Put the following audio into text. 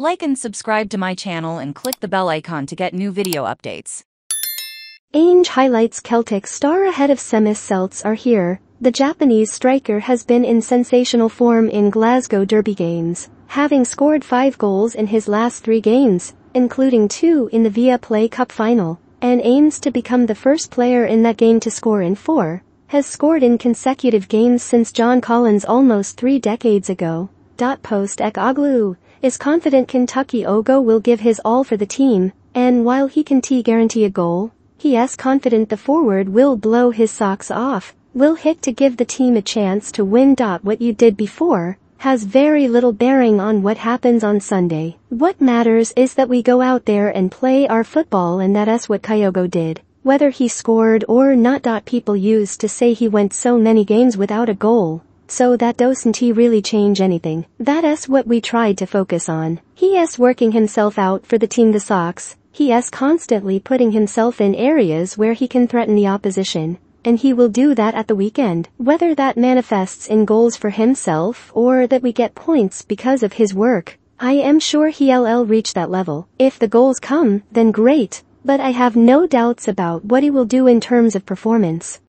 Like and subscribe to my channel and click the bell icon to get new video updates. Ange highlights Celtic star ahead of Semis Celts are here. The Japanese striker has been in sensational form in Glasgow Derby games, having scored five goals in his last three games, including two in the Viaplay Cup final, and aims to become the first player in that game to score in four, has scored in consecutive games since John Collins almost three decades ago. Dot Post Ek is confident Kentucky Ogo will give his all for the team, and while he can t guarantee a goal, he is confident the forward will blow his socks off, will hit to give the team a chance to win. What you did before, has very little bearing on what happens on Sunday. What matters is that we go out there and play our football and that's what Kyogo did. Whether he scored or not. People used to say he went so many games without a goal, so that doesn't he really change anything. That's what we tried to focus on. He is working himself out for the team the Sox. He is constantly putting himself in areas where he can threaten the opposition. And he will do that at the weekend. Whether that manifests in goals for himself or that we get points because of his work. I am sure he'll reach that level. If the goals come, then great. But I have no doubts about what he will do in terms of performance.